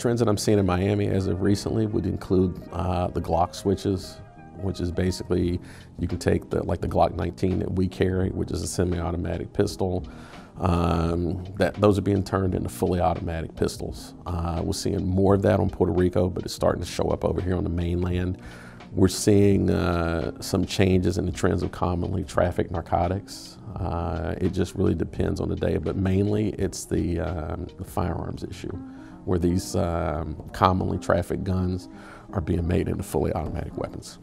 Trends that I'm seeing in Miami as of recently would include uh, the Glock switches, which is basically you can take the like the Glock 19 that we carry, which is a semi-automatic pistol. Um, that those are being turned into fully automatic pistols. Uh, we're seeing more of that on Puerto Rico, but it's starting to show up over here on the mainland. We're seeing uh, some changes in the trends of commonly trafficked narcotics. Uh, it just really depends on the day, but mainly it's the, um, the firearms issue, where these um, commonly trafficked guns are being made into fully automatic weapons.